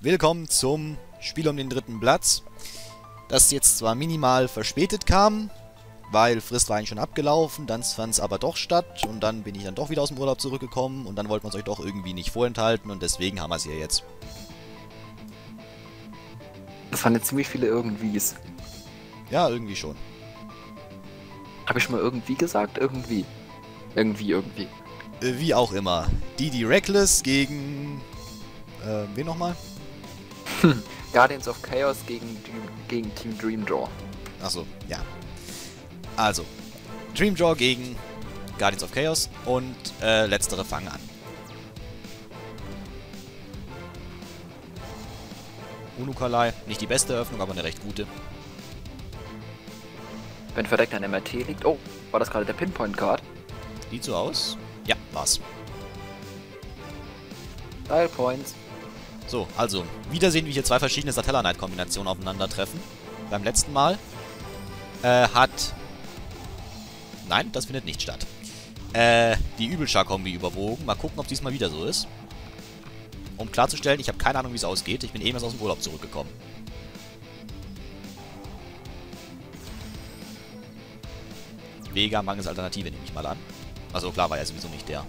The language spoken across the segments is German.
Willkommen zum Spiel um den dritten Platz. Das jetzt zwar minimal verspätet kam, weil Frist war eigentlich schon abgelaufen, dann fand es aber doch statt und dann bin ich dann doch wieder aus dem Urlaub zurückgekommen und dann wollten wir es euch doch irgendwie nicht vorenthalten und deswegen haben wir es hier jetzt. Das waren jetzt ziemlich viele Irgendwies. Ja, irgendwie schon. Habe ich schon mal irgendwie gesagt? Irgendwie. Irgendwie, irgendwie. Äh, wie auch immer. Didi Reckless gegen... Äh, wen nochmal? Guardians of Chaos gegen, gegen Team Dreamdraw. Achso, ja. Also, Dreamdraw gegen Guardians of Chaos und äh, letztere fangen an. Unukalai, nicht die beste Eröffnung, aber eine recht gute. Wenn verdeckt ein MRT liegt. Oh, war das gerade der Pinpoint Guard? Sieht so aus? War's. Dial Points. So, also, wieder sehen wir hier zwei verschiedene Satella Knight Kombinationen aufeinandertreffen. Beim letzten Mal äh, hat... Nein, das findet nicht statt. Äh, die Übelschar-Kombi überwogen. Mal gucken, ob diesmal wieder so ist. Um klarzustellen, ich habe keine Ahnung, wie es ausgeht. Ich bin eben erst aus dem Urlaub zurückgekommen. Vega mangels Alternative, nehme ich mal an. Also klar war ja sowieso nicht der.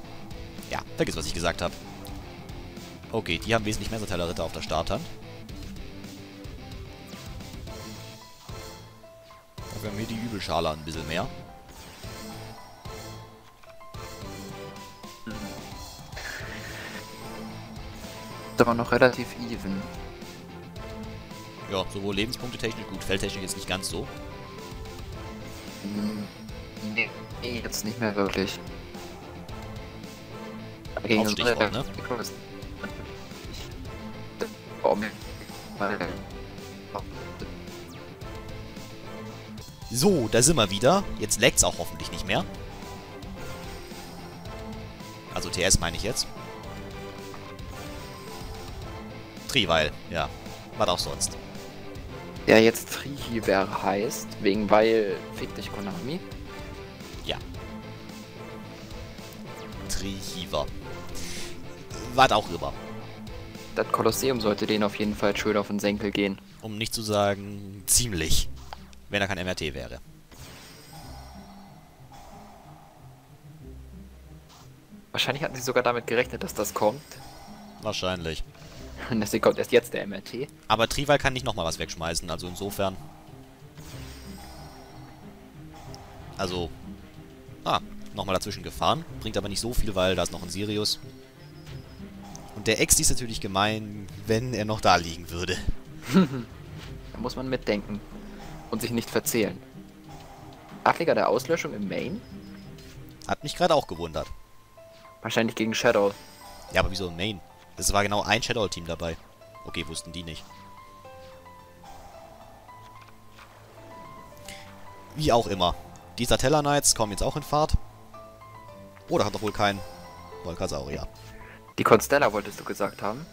Ja, vergiss, was ich gesagt habe. Okay, die haben wesentlich mehr Satellaritter auf der Starthand. Dafür haben wir die Übelschale ein bisschen mehr. Ist aber noch relativ even. Ja, sowohl Lebenspunkte technisch gut, Feldtechnik jetzt nicht ganz so. Hm, nee, jetzt nicht mehr wirklich. Auf Stichwort, ne? So, da sind wir wieder. Jetzt leckt's auch hoffentlich nicht mehr. Also TS meine ich jetzt. Triweil, ja. Was auch sonst. Ja, jetzt Trihiver heißt, wegen weil fick dich Konami. Ja. Trihiver. Was auch immer. Das Kolosseum sollte denen auf jeden Fall schön auf den Senkel gehen. Um nicht zu sagen, ziemlich. Wenn er kein MRT wäre. Wahrscheinlich hatten sie sogar damit gerechnet, dass das kommt. Wahrscheinlich. Und deswegen kommt erst jetzt der MRT. Aber Trival kann nicht nochmal was wegschmeißen, also insofern... Also... Ah, nochmal dazwischen gefahren. Bringt aber nicht so viel, weil da ist noch ein Sirius. Der Ex ist natürlich gemein, wenn er noch da liegen würde. da muss man mitdenken. Und sich nicht verzählen. Ableger der Auslöschung im Main? Hat mich gerade auch gewundert. Wahrscheinlich gegen Shadow. Ja, aber wieso im Main? Es war genau ein Shadow-Team dabei. Okay, wussten die nicht. Wie auch immer. Die Satella Knights kommen jetzt auch in Fahrt. Oder hat doch wohl kein Volcasaurier. Die Constella wolltest du gesagt haben?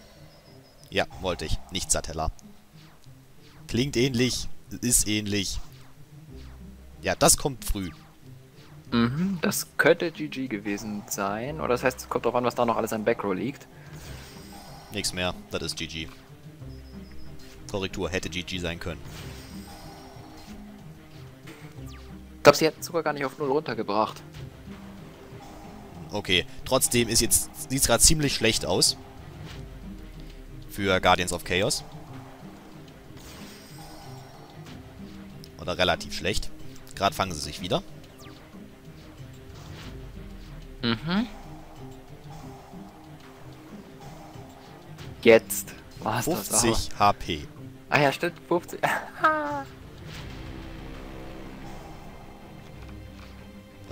Ja, wollte ich. Nicht Satella. Klingt ähnlich, ist ähnlich. Ja, das kommt früh. Mhm, das könnte GG gewesen sein. Oder das heißt, es kommt drauf an, was da noch alles an Backrow liegt. Nichts mehr, das ist GG. Korrektur, hätte GG sein können. Ich glaube, sie hätten sogar gar nicht auf 0 runtergebracht. Okay, trotzdem ist jetzt sieht es gerade ziemlich schlecht aus. Für Guardians of Chaos. Oder relativ schlecht. Gerade fangen sie sich wieder. Mhm. Jetzt war's 50 das HP. Ah ja, stimmt, 50.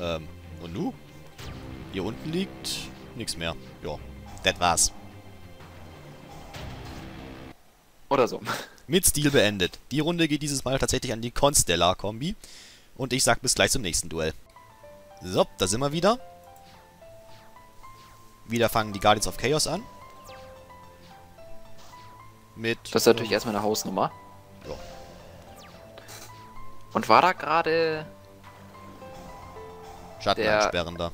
ähm, und nu? Hier unten liegt nichts mehr. Ja, das war's. Oder so. Mit Stil beendet. Die Runde geht dieses Mal tatsächlich an die Constellar-Kombi. Und ich sag bis gleich zum nächsten Duell. So, da sind wir wieder. Wieder fangen die Guardians of Chaos an. Mit... Das ist natürlich erstmal eine Hausnummer. Ja. Und war da gerade... Schatteneinsperrender.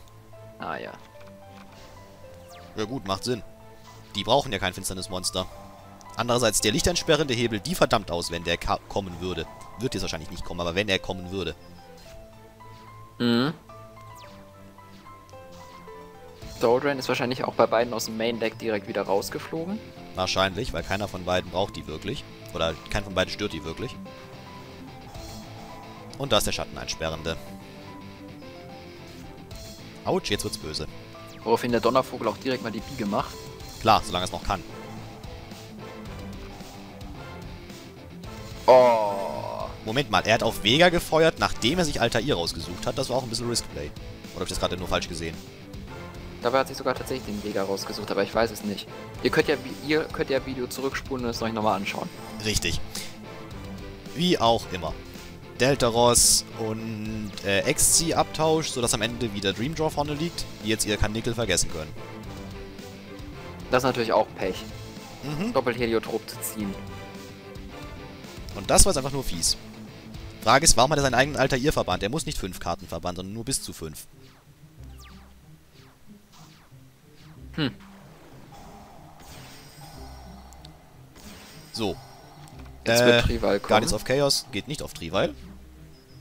Ah ja. Ja gut, macht Sinn. Die brauchen ja kein Finsternismonster. Andererseits, der lichtentsperrende Hebel, die verdammt aus, wenn der kommen würde. Wird jetzt wahrscheinlich nicht kommen, aber wenn er kommen würde. Mhm. Soul Drain ist wahrscheinlich auch bei beiden aus dem Main Deck direkt wieder rausgeflogen. Wahrscheinlich, weil keiner von beiden braucht die wirklich. Oder keiner von beiden stört die wirklich. Und da ist der Schatteneinsperrende. Autsch, jetzt wird's böse. Woraufhin der Donnervogel auch direkt mal die Biege macht. Klar, solange es noch kann. Oh. Moment mal, er hat auf Vega gefeuert, nachdem er sich Altair rausgesucht hat. Das war auch ein bisschen Riskplay. Oder habe ich das gerade nur falsch gesehen? Dabei hat sich sogar tatsächlich den Vega rausgesucht, aber ich weiß es nicht. Ihr könnt ja, ihr könnt ja Video zurückspulen und es euch nochmal anschauen. Richtig. Wie auch immer. Deltaros und äh, XC abtauscht, sodass am Ende wieder Dreamdraw vorne liegt, die jetzt ihr Kanickel vergessen können. Das ist natürlich auch Pech. Mhm. Doppelheliotrop zu ziehen. Und das war jetzt einfach nur fies. Frage ist, warum hat er seinen eigenen Alter ihr verbannt? Er muss nicht fünf Karten verbannen, sondern nur bis zu fünf. Hm. So. Jetzt Äh, wird Trival kommen. Guardians of Chaos geht nicht auf Trival.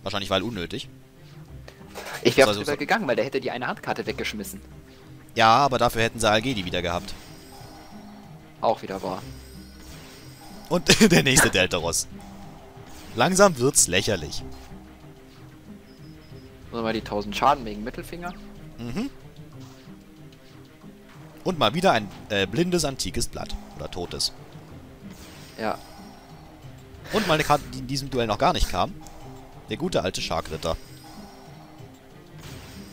Wahrscheinlich weil unnötig. ich wäre auf also Trival so- gegangen, weil der hätte die eine Handkarte weggeschmissen. Ja, aber dafür hätten sie Algedi wieder gehabt. Auch wieder wahr. Und der nächste Deltaros. Langsam wird's lächerlich. Nur mal die 1000 Schaden wegen Mittelfinger. Mhm. Und mal wieder ein äh, blindes antikes Blatt. Oder totes. Ja. Und mal eine Karte, die in diesem Duell noch gar nicht kam. Der gute alte Shark-Ritter.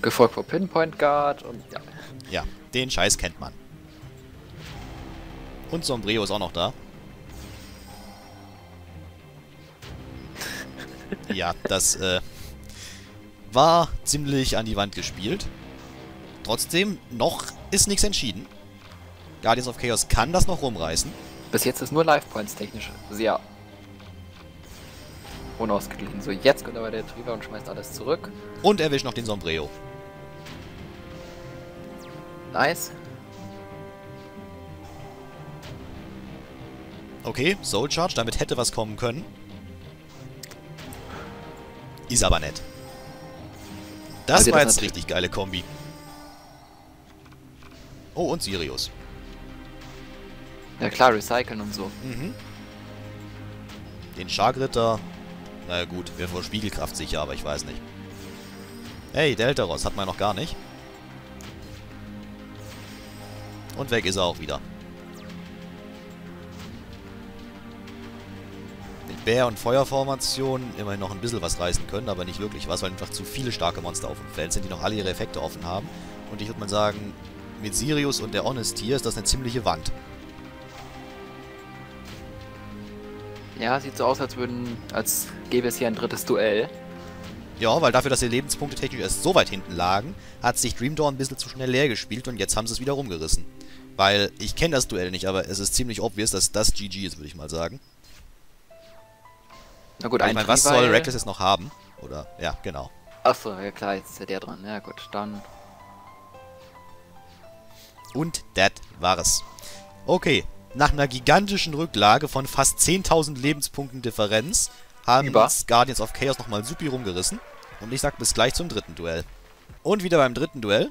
Gefolgt von Pinpoint Guard und ja. Ja, den Scheiß kennt man. Und Sombrero ist auch noch da. Ja, das äh, war ziemlich an die Wand gespielt. Trotzdem, noch ist nichts entschieden. Guardians of Chaos kann das noch rumreißen. Bis jetzt ist nur Life Points technisch sehr unausgeglichen. So, jetzt kommt aber der Trival und schmeißt alles zurück. Und erwischt noch den Sombrero. Nice. Okay, Soul Charge, damit hätte was kommen können. Ist aber nett. Das Also war das jetzt richtig geile Kombi. Oh, und Sirius. Ja klar, recyceln und so. Mhm. Den Shark-Ritter. Na gut, wäre vor Spiegelkraft sicher, aber ich weiß nicht. Hey, Deltaros, hat man noch gar nicht. Und weg ist er auch wieder. Mit Bär- und Feuerformation immerhin noch ein bisschen was reißen können, aber nicht wirklich was, weil einfach zu viele starke Monster auf dem Feld sind, die noch alle ihre Effekte offen haben. Und ich würde mal sagen, mit Sirius und der Honest hier ist das eine ziemliche Wand. Ja, sieht so aus, als würden, als gäbe es hier ein drittes Duell. Ja, weil dafür, dass die Lebenspunkte technisch erst so weit hinten lagen, hat sich Dream Dawn ein bisschen zu schnell leer gespielt und jetzt haben sie es wieder rumgerissen. Weil, ich kenne das Duell nicht, aber es ist ziemlich obvious, dass das GG ist, würde ich mal sagen. Na gut, ich ein meine, was soll Reckless jetzt noch haben? Oder, ja, genau. Achso, ja klar, jetzt ist ja der dran. Ja gut, dann. Und das war's. Okay, nach einer gigantischen Rücklage von fast 10.000 Lebenspunkten Differenz haben Über. uns Guardians of Chaos nochmal supi rumgerissen. Und ich sag bis gleich zum dritten Duell. Und wieder beim dritten Duell.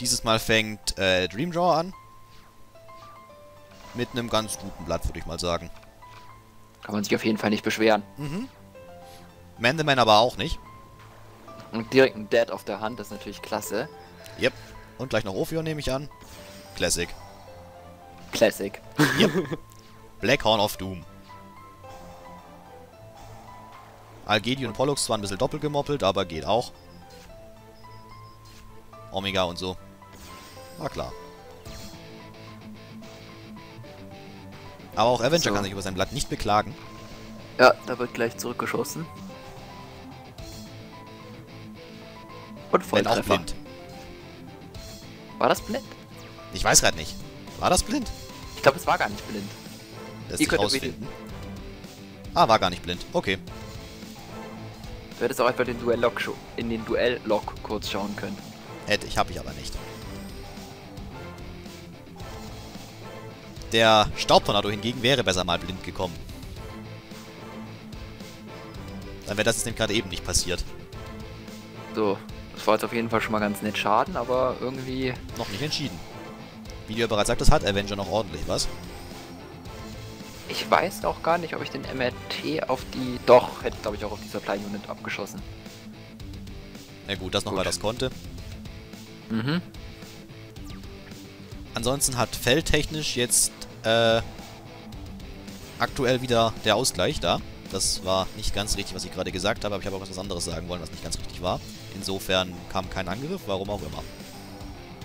Dieses Mal fängt äh, Dream Draw an. Mit einem ganz guten Blatt, würde ich mal sagen. Kann man sich auf jeden Fall nicht beschweren. Mhm. Man the Man aber auch nicht. Und direkt ein Dead auf der Hand, das ist natürlich klasse. Yep. Und gleich noch Ophion nehme ich an. Classic. Classic. Black Horn of Doom. Algedi und Pollux zwar ein bisschen doppelt gemoppelt, aber geht auch. Omega und so. War klar. Aber auch Avenger So. kann sich über sein Blatt nicht beklagen. Ja, da wird gleich zurückgeschossen. Und auch Volltreffer. blind. War das blind? Ich weiß gerade nicht. War das blind? Ich glaube, es war gar nicht blind. Lässt Ihr sich rausfinden. Ah, war gar nicht blind. Okay. Du hättest auch einfach den Duell-Log in den Duell-Log kurz schauen können. Hätte ich, habe ich aber nicht. Der Staubtornado hingegen wäre besser mal blind gekommen. Dann wäre das jetzt nämlich gerade eben nicht passiert. So, das war jetzt auf jeden Fall schon mal ganz nett Schaden, aber irgendwie... Noch nicht entschieden. Wie du ja bereits sagtest, hat Avenger noch ordentlich was. Ich weiß auch gar nicht, ob ich den MRT auf die... Doch, hätte glaube ich auch auf die Supply Unit abgeschossen. Na gut, das noch, Gut. weil das konnte. Mhm. Ansonsten hat feldtechnisch jetzt äh, aktuell wieder der Ausgleich da. Das war nicht ganz richtig, was ich gerade gesagt habe, aber ich habe auch was anderes sagen wollen, was nicht ganz richtig war. Insofern kam kein Angriff, warum auch immer.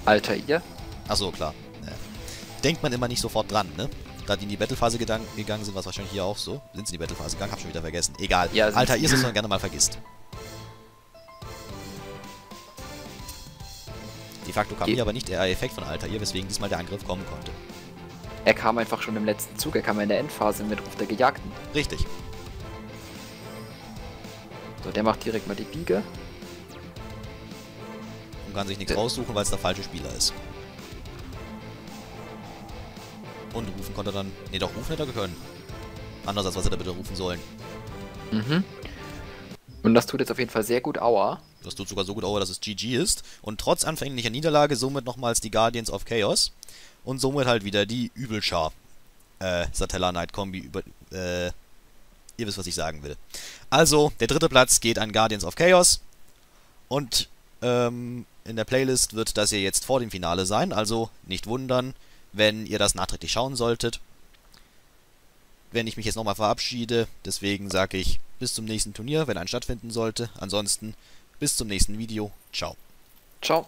Alter, ihr? Achso, klar. Denkt man immer nicht sofort dran, ne? Da die in die Battlephase gegangen, sind, was wahrscheinlich hier auch so. Sind sie in die Battlephase gegangen? Hab schon wieder vergessen. Egal. Ja, Alter, ihr es, man gerne mal vergisst. De facto kam Geht. hier aber nicht der Effekt von Alter, ihr, weswegen diesmal der Angriff kommen konnte. Er kam einfach schon im letzten Zug, er kam in der Endphase mit Ruf der Gejagten. Richtig. So, der macht direkt mal die Biege. Und kann sich nichts raussuchen, weil es der falsche Spieler ist. Und rufen konnte er dann... Ne, doch, rufen hätte er können. Anders als was hätte er bitte rufen sollen. Mhm. Und das tut jetzt auf jeden Fall sehr gut Aua. Das tut sogar so gut, Aua, dass es GG ist. Und trotz anfänglicher Niederlage somit nochmals die Guardians of Chaos. Und somit halt wieder die Übelschar. Äh, Satella Knight Kombi über. Äh, ihr wisst, was ich sagen will. Also, der dritte Platz geht an Guardians of Chaos. Und ähm, in der Playlist wird das hier jetzt vor dem Finale sein. Also nicht wundern, wenn ihr das nachträglich schauen solltet. Wenn ich mich jetzt nochmal verabschiede, deswegen sage ich bis zum nächsten Turnier, wenn ein stattfinden sollte. Ansonsten bis zum nächsten Video. Ciao. Ciao.